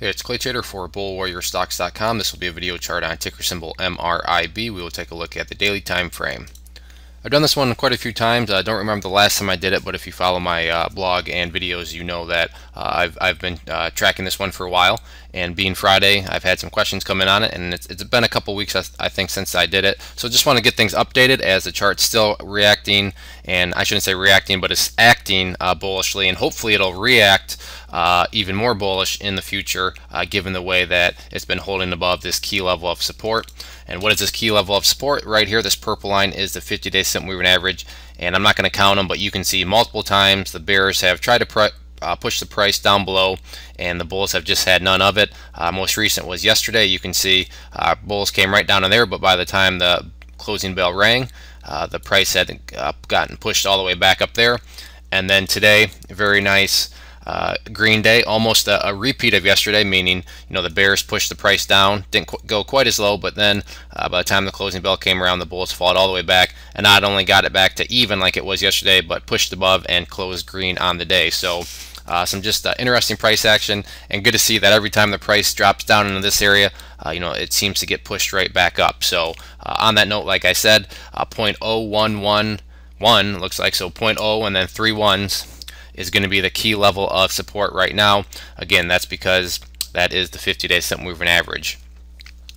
Hey, it's Clay Trader for BullWarriorStocks.com. This will be a video chart on ticker symbol MRIB. We will take a look at the daily time frame. I've done this one quite a few times. I don't remember the last time I did it, but if you follow my uh, blog and videos, you know that uh, I've, I've been uh, tracking this one for a while. And being Friday, I've had some questions come in on it, and it's, it's been a couple weeks, I, I, think, since I did it. So I just want to get things updated as the chart's still reacting, and I shouldn't say reacting, but it's acting uh, bullishly, and hopefully it'll react uh, even more bullish in the future, uh, given the way that it's been holding above this key level of support. And what is this key level of support? Right here, this purple line is the 50-day simple moving average. And I'm not going to count them, but you can see multiple times the bears have tried to uh, push the price down below and the bulls have just had none of it uh, most recent was yesterday you can see uh, bulls came right down in there but by the time the closing bell rang uh, the price had uh, gotten pushed all the way back up there and then today very nice uh, Green Day, almost a, a, repeat of yesterday, meaning you know the Bears pushed the price down, didn't qu go quite as low, but then uh, by the time the closing bell came around, the Bulls fought all the way back, and not only got it back to even like it was yesterday, but pushed above and closed green on the day. So. Uh, some just uh, interesting price action and good to see that every time the price drops down into this area uh, you know it seems to get pushed right back up so uh, on that note like I said uh, 0.0111 looks like so 0.0 and then three ones is going to be the key level of support right now. Again, that's because that is the 50-day simple moving average.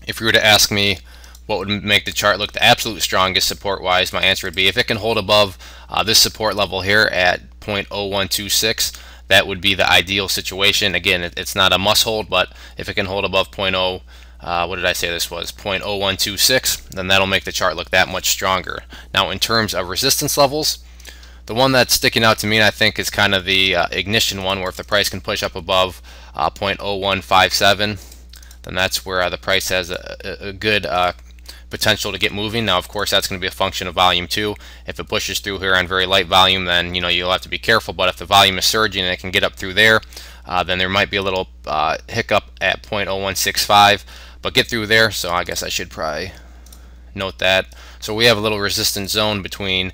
If you were to ask me what would make the chart look the absolute strongest support-wise, my answer would be if it can hold above uh, this support level here at 0.0126, that would be the ideal situation. Again, it, it's not a must hold, but if it can hold above 0. Uh, what did I say this was 0.0126 then that'll make the chart look that much stronger now in terms of resistance levels the one that's sticking out to me, I think, is kind of the uh, ignition one, where if the price can push up above uh, 0.0157, then that's where the price has a, a good uh, potential to get moving. Now, of course, that's going to be a function of volume too. If it pushes through here on very light volume, then you know you'll have to be careful. But if the volume is surging and it can get up through there, uh, then there might be a little uh, hiccup at 0.0165. But get through there, so I guess I should probably note that. So we have a little resistance zone between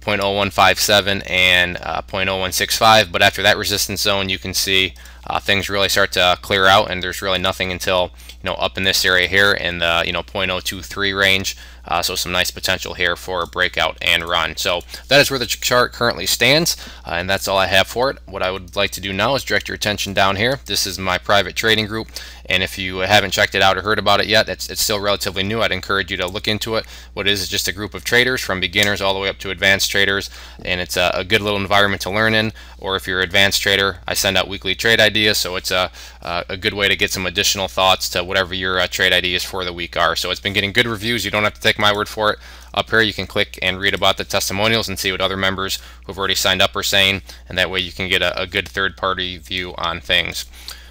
0.0157 and uh, 0.0165 but after that resistance zone you can see uh, things really start to clear out and there's really nothing until you know up in this area here in the you know 0.023 range. Uh, so some nice potential here for a breakout and run. So that is where the chart currently stands uh, and that's all I have for it. What I would like to do now is direct your attention down here. This is my private trading group and if you haven't checked it out or heard about it yet it's, it's still relatively new. I'd encourage you to look into it. What it is is just a group of traders from beginners all the way up to advanced traders and it's a, a good little environment to learn in. Or if you're an advanced trader I send out weekly trade ideas so it's a, a good way to get some additional thoughts to whatever your uh, trade ideas for the week are. So it's been getting good reviews. You don't have to take my word for it. Up here you can click and read about the testimonials and see what other members who've already signed up are saying and that way you can get a, a good third-party view on things.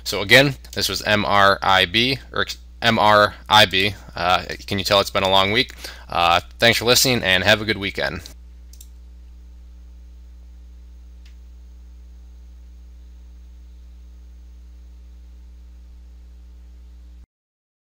So again this was MRIB or MRIB uh, can you tell it's been a long week? Uh, thanks for listening and have a good weekend